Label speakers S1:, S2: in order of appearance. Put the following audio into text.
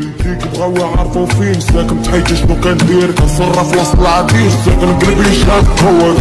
S1: اللي فيك بغاو يعرفوا فين ساكن تحيت شنو كندير كنصرف وسط العديد ساكن قلبي شاف قوة